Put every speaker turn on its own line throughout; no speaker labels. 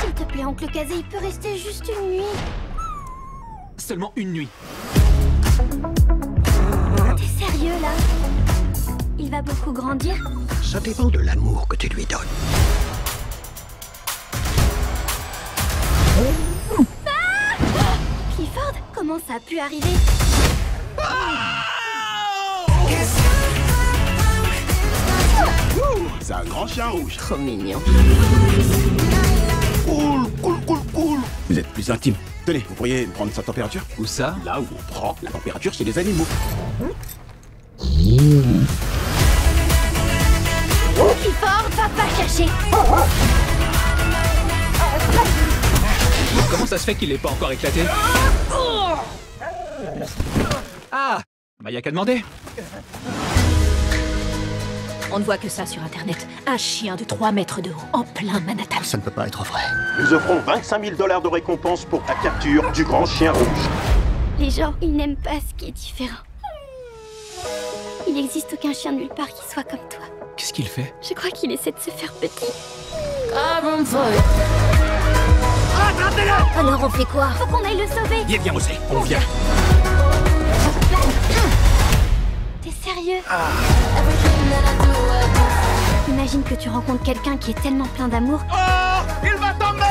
S'il te plaît, oncle Kazé, il peut rester juste une nuit.
Seulement une nuit.
Ah, t'es sérieux, là? Il va beaucoup grandir
Ça dépend de l'amour que tu lui donnes.
Ah Clifford, comment ça a pu arriver?
Ah un grand chien rouge.
Trop mignon.
Cool, cool, cool, cool. Vous êtes plus intime. Tenez, vous pourriez prendre sa température
Où ça?
Là où on prend la température chez les animaux.
Clifford, va pas chercher
Comment ça se fait qu'il est pas encore éclaté? Ah Bah y a qu'à demander.
On ne voit que ça sur Internet. Un chien de 3 mètres de haut, en plein Manhattan.
Ça ne peut pas être vrai.
Nous offrons 25 000 dollars de récompense pour la capture du grand chien rouge.
Les gens, ils n'aiment pas ce qui est différent. Il n'existe aucun chien nulle part qui soit comme toi.
Qu'est-ce qu'il fait?
Je crois qu'il essaie de se faire petit. Alors on fait quoi? Faut qu'on aille le sauver
Viens, viens, Osé, on vient.
T'es sérieux? Imagine que tu rencontres quelqu'un qui est tellement plein d'amour
Oh Il va tomber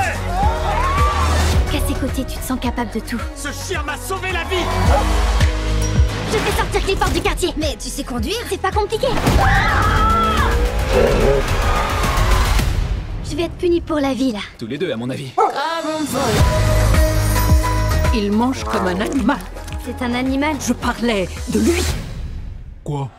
qu'à ses côtés tu te sens capable de tout.
Ce chien m'a sauvé la vie
Je fais sortir Clifford du quartier Mais tu sais conduire? C'est pas compliqué Je vais être puni pour la vie là.
Tous les deux, à mon avis.
Il mange comme un animal.
C'est un animal.
Je parlais de lui.
Quoi?